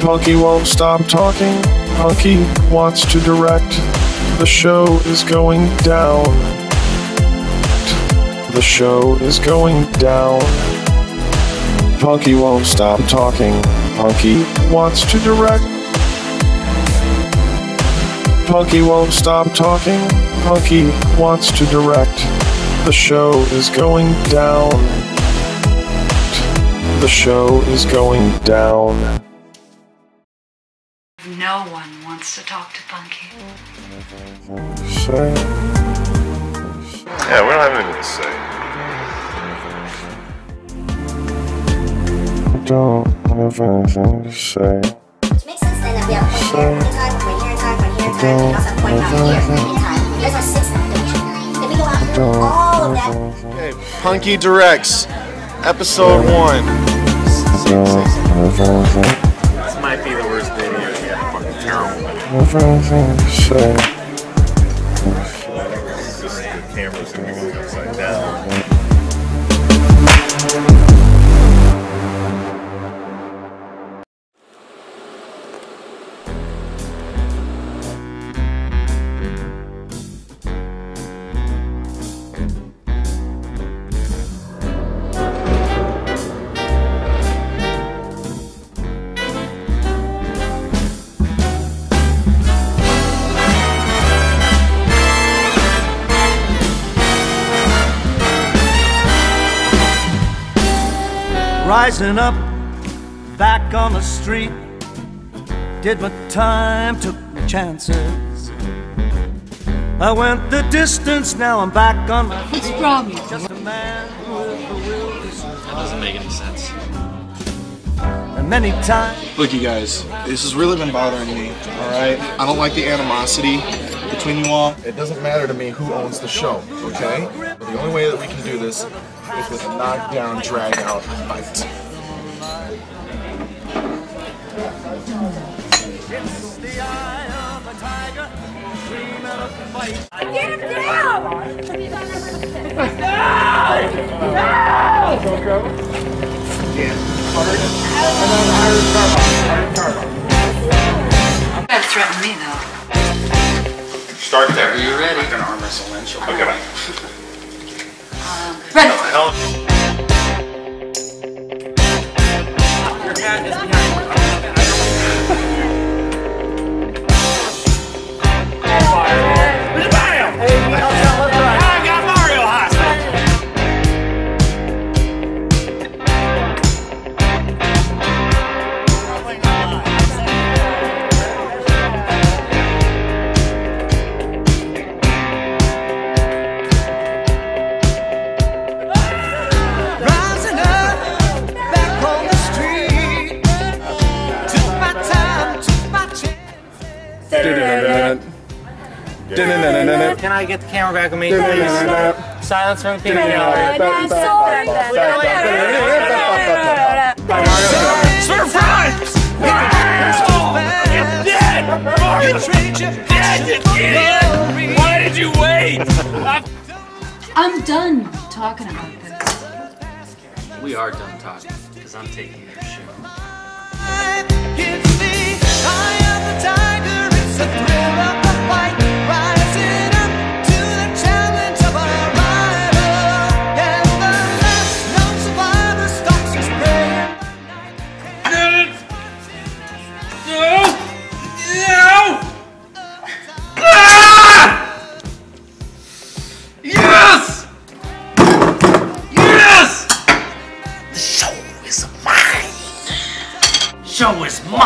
Punky won't stop talking. Punky wants to direct. The show is going down. The show is going down. Punky won't stop talking. Punky wants to direct. Punky won't stop talking. Punky wants to direct. The show is going down. The show is going down. No one wants to talk to Punky. Say, Yeah, we don't have anything to say. don't have anything to say. Which makes sense then that we have a point here, in time, point here, time, point here, in time, and we also have a point out here, in time. There's our sixth application. If we go after all of that, Okay, Punky Directs, episode one. This might anything to say. Just the camera's gonna going upside down. Rising up, back on the street. Did my time, took my chances. I went the distance, now I'm back on my feet. What's wrong? just a man with a will to survive. Doesn't make any sense. And many times Look, you guys, this has really been bothering me, alright? I don't like the animosity between you all. It doesn't matter to me who owns the show, okay? But the only way that we can do this is with a knockdown, drag out fight. the eye of a tiger, dreaming of fight. Better threaten me though. Start there. You ready? Can I get the camera back on me, please? Silence from the people. Sir Fries! You're dead! You trade your dead, Why did you wait? I'm done talking about this. We are done talking because I'm taking your show. The